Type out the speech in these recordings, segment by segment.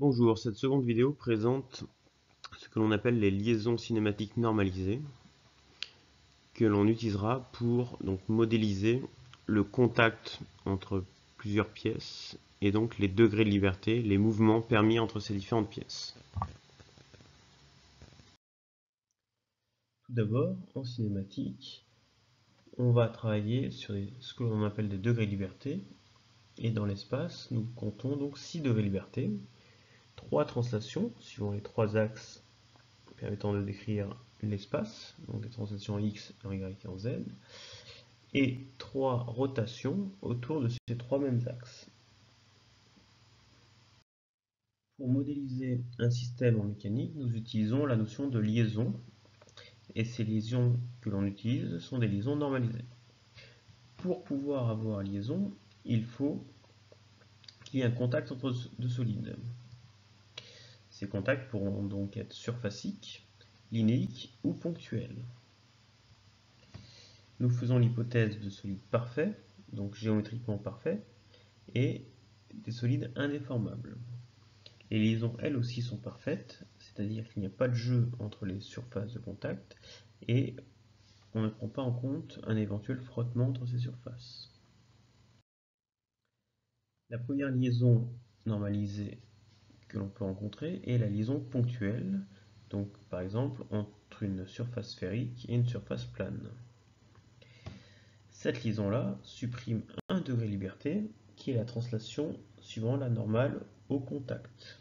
Bonjour, cette seconde vidéo présente ce que l'on appelle les liaisons cinématiques normalisées que l'on utilisera pour donc modéliser le contact entre plusieurs pièces et donc les degrés de liberté, les mouvements permis entre ces différentes pièces. Tout d'abord, en cinématique, on va travailler sur ce que l'on appelle des degrés de liberté et dans l'espace, nous comptons donc 6 degrés de liberté trois translations suivant les trois axes permettant de décrire l'espace, donc les translations en x, en y et en z, et trois rotations autour de ces trois mêmes axes. Pour modéliser un système en mécanique, nous utilisons la notion de liaison, et ces liaisons que l'on utilise sont des liaisons normalisées. Pour pouvoir avoir liaison, il faut qu'il y ait un contact entre deux solides. Ces contacts pourront donc être surfaciques, linéiques ou ponctuels. Nous faisons l'hypothèse de solides parfaits, donc géométriquement parfaits, et des solides indéformables. Les liaisons, elles aussi, sont parfaites, c'est-à-dire qu'il n'y a pas de jeu entre les surfaces de contact, et on ne prend pas en compte un éventuel frottement entre ces surfaces. La première liaison normalisée que l'on peut rencontrer est la liaison ponctuelle, donc par exemple entre une surface sphérique et une surface plane. Cette liaison-là supprime un degré de liberté, qui est la translation suivant la normale au contact.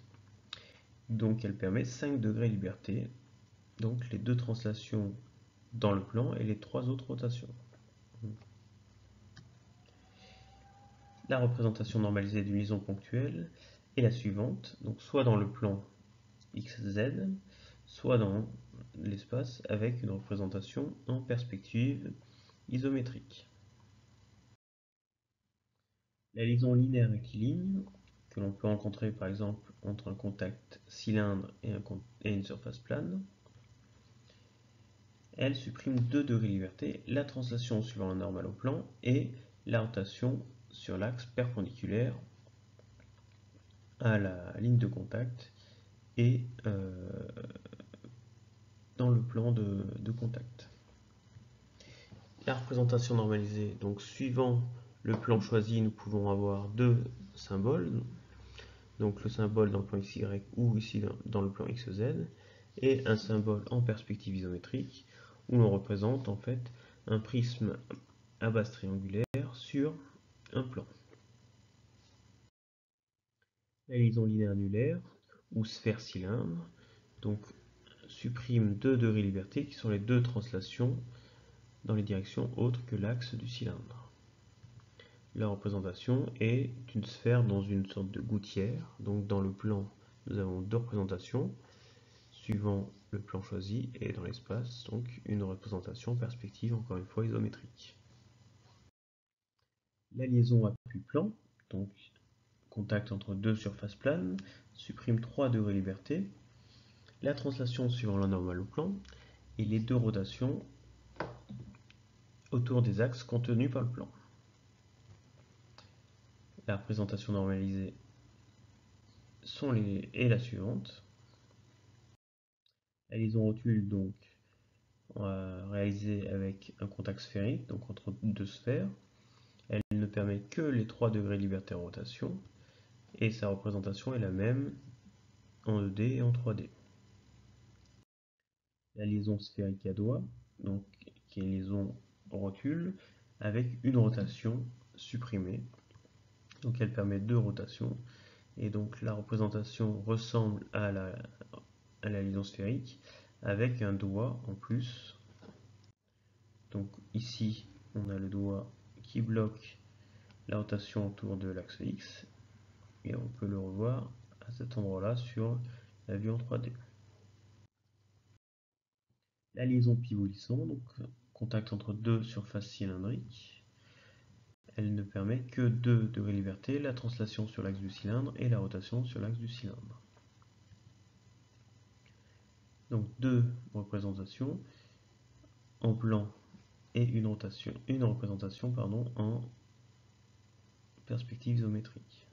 Donc elle permet 5 degrés de liberté, donc les deux translations dans le plan et les trois autres rotations. La représentation normalisée d'une liaison ponctuelle et la suivante, donc soit dans le plan XZ, soit dans l'espace avec une représentation en perspective isométrique. La liaison linéaire rectiligne, que l'on peut rencontrer par exemple entre un contact cylindre et, une surface plane, elle supprime deux degrés de liberté, la translation suivant la normale au plan et la rotation sur l'axe perpendiculaire à la ligne de contact et euh, dans le plan de, contact. La représentation normalisée, donc suivant le plan choisi, nous pouvons avoir deux symboles, donc le symbole dans le plan XY ou ici dans le plan XZ, et un symbole en perspective isométrique, où l'on représente en fait un prisme à base triangulaire sur un plan la liaison linéaire annulaire ou sphère-cylindre, donc supprime deux degrés de liberté qui sont les deux translations dans les directions autres que l'axe du cylindre. La représentation est une sphère dans une sorte de gouttière, donc dans le plan nous avons deux représentations suivant le plan choisi et dans l'espace donc une représentation perspective encore une fois isométrique. La liaison appui-plan, donc contact entre deux surfaces planes, supprime 3 degrés de liberté, la translation suivant la normale au plan, et les deux rotations autour des axes contenus par le plan. La représentation normalisée est la suivante. La liaison rotule donc réalisée avec un contact sphérique, donc entre deux sphères. Elle ne permet que les 3 degrés de liberté en rotation et sa représentation est la même en 2D et en 3D. La liaison sphérique à doigt, donc qui est une liaison rotule, avec une rotation supprimée. Donc elle permet deux rotations. Et donc la représentation ressemble à la, à la liaison sphérique avec un doigt en plus. Donc ici on a le doigt qui bloque la rotation autour de l'axe X et on peut le revoir à cet endroit-là sur la vue en 3D. La liaison pivot-lisson, donc contact entre deux surfaces cylindriques, elle ne permet que deux degrés de liberté, la translation sur l'axe du cylindre et la rotation sur l'axe du cylindre. Donc deux représentations en plan et une, une représentation en perspective isométrique.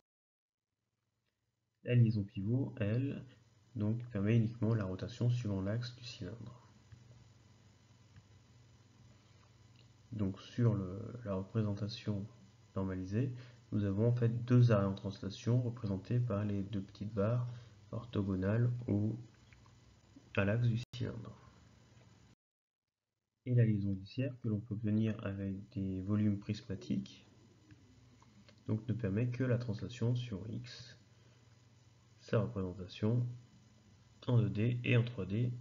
La liaison pivot, elle, permet uniquement la rotation suivant l'axe du cylindre. Donc sur la représentation normalisée, nous avons en fait deux arrêts en translation représentés par les deux petites barres orthogonales ou à l'axe du cylindre. Et la liaison glissière que l'on peut obtenir avec des volumes prismatiques donc ne permet que la translation sur X. Sa représentation en 2D et en 3D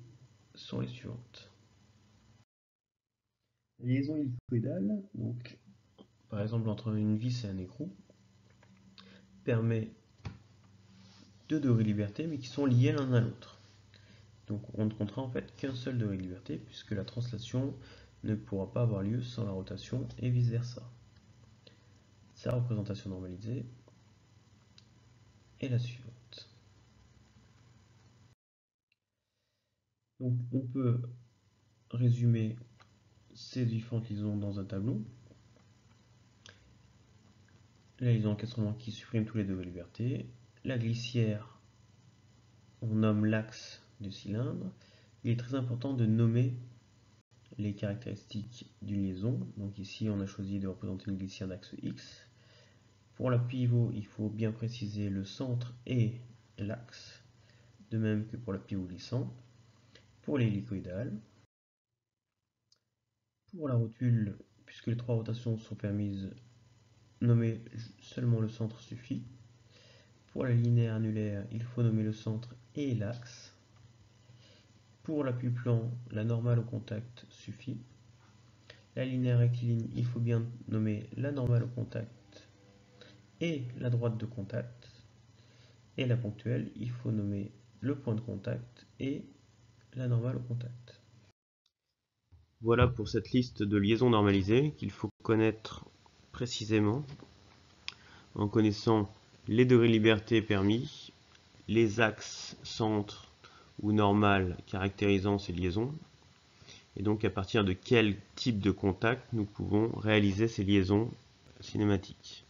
sont les suivantes. La liaison hélicoïdale, donc par exemple entre une vis et un écrou, permet deux degrés de liberté mais qui sont liés l'un à l'autre. Donc on ne comptera en fait qu'un seul degré de liberté puisque la translation ne pourra pas avoir lieu sans la rotation et vice versa. Sa représentation normalisée est la suivante. On peut résumer ces différentes liaisons dans un tableau. La liaison encastrement qui supprime tous les degrés de liberté. La glissière, on nomme l'axe du cylindre. Il est très important de nommer les caractéristiques d'une liaison. Donc ici, on a choisi de représenter une glissière d'axe X. Pour la pivot, il faut bien préciser le centre et l'axe, de même que pour la pivot glissant. Pour l'hélicoïdale, pour la rotule, puisque les trois rotations sont permises, nommer seulement le centre suffit. Pour la linéaire annulaire, il faut nommer le centre et l'axe. Pour l'appui plan, la normale au contact suffit. La linéaire rectiligne, il faut bien nommer la normale au contact et la droite de contact. Et la ponctuelle, il faut nommer le point de contact et la normale au contact. Voilà pour cette liste de liaisons normalisées qu'il faut connaître précisément en connaissant les degrés de liberté permis, les axes centre ou normal caractérisant ces liaisons, et donc à partir de quel type de contact nous pouvons réaliser ces liaisons cinématiques.